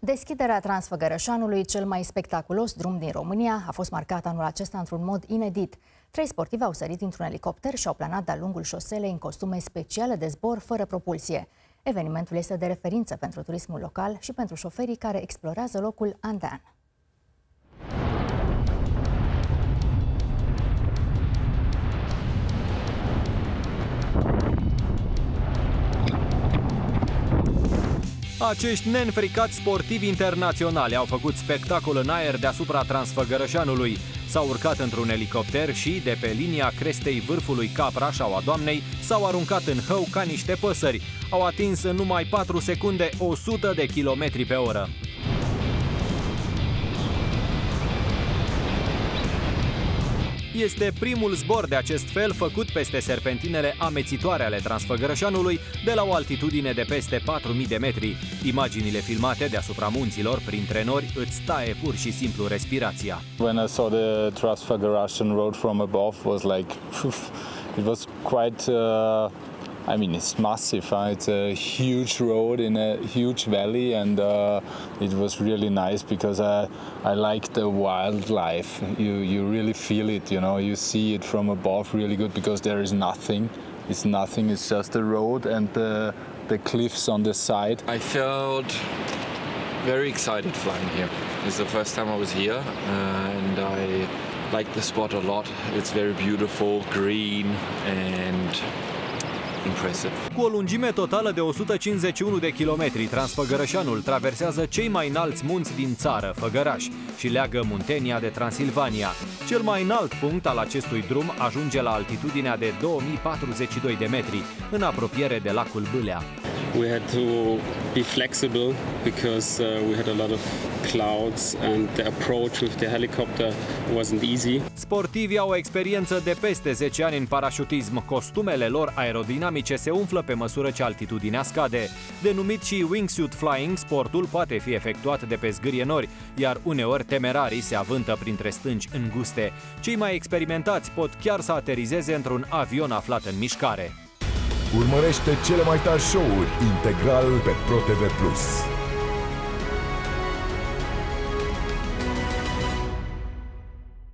Deschiderea Transfăgărășanului, cel mai spectaculos drum din România, a fost marcat anul acesta într-un mod inedit. Trei sportivi au sărit dintr-un elicopter și au planat de-a lungul șoselei în costume speciale de zbor fără propulsie. Evenimentul este de referință pentru turismul local și pentru șoferii care explorează locul an de an. Acești nenfricați sportivi internaționali au făcut spectacol în aer deasupra Transfăgărășanului. S-au urcat într-un elicopter și, de pe linia crestei vârfului Capra sau a Doamnei, s-au aruncat în hău ca niște păsări. Au atins în numai 4 secunde 100 de km pe oră. Este primul zbor de acest fel făcut peste serpentinele amețitoare ale Transfăgărășanului de la o altitudine de peste 4000 de metri. Imaginile filmate deasupra munților printre nori îți taie pur și simplu respirația. When I saw the Transfăgărășan road from above was like it was quite uh, I mean, it's massive. Huh? It's a huge road in a huge valley, and uh, it was really nice because I, I like the wildlife. You, you really feel it, you know, you see it from above really good because there is nothing. It's nothing, it's just the road and the, the cliffs on the side. I felt very excited flying here. It's the first time I was here, uh, and I like the spot a lot. It's very beautiful, green, and impressive. Cu o lungime totală de 151 de kilometri, Transfăgărășanul traversează cei mai înalți munți din țară, Făgăraș, și leagă Muntenia de Transilvania. Cel mai înalt punct al acestui drum ajunge la altitudinea de 2042 de metri, în apropiere de lacul Bâlea. We had to be flexible because uh, we had a lot of clouds and the approach with the helicopter wasn't easy. Sportivii au o experiență de peste 10 ani în parașutism. Costumele lor aerodinamice se umflă pe măsură ce altitudinea scade. Denumit și wingsuit flying, sportul poate fi efectuat de pe zgârie nori, iar uneori temerarii se avântă printre stânci înguste. Cei mai experimentați pot chiar să aterizeze într-un avion aflat în mișcare. Urmărește cele mai tari show-uri integral pe ProTV+.